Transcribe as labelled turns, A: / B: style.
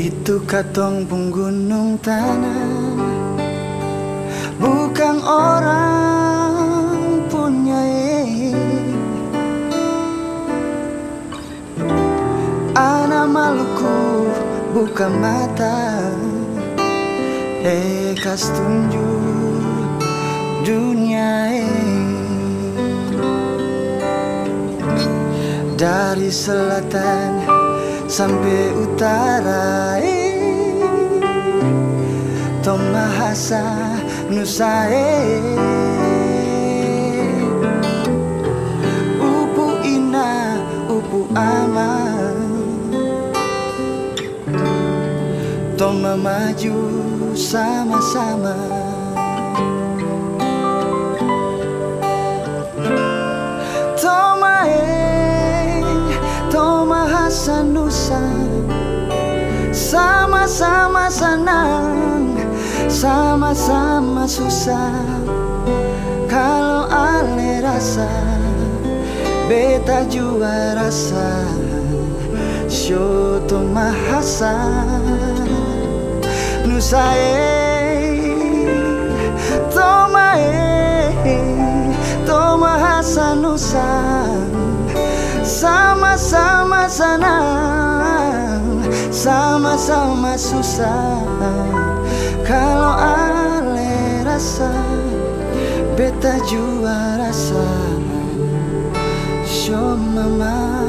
A: Itu katong pun gunung tanah Bukan orang punya. Anak Maluku bukan mata Eh kas tunjuk dunia eh. Dari selatan sampai utara Tomahasa Nusa eh. Upu ina, upu ama. Toma maju sama-sama. Toma Hasanusa Sama-sama senang Sama-sama susah. Kalau ale rasa Beta jua rasa. Shoto mahasa. Nusa Toma eh Toma hasanusa Sama-sama senang Sama-sama susah Kalau ale rasa Beta jua rasa Show mama.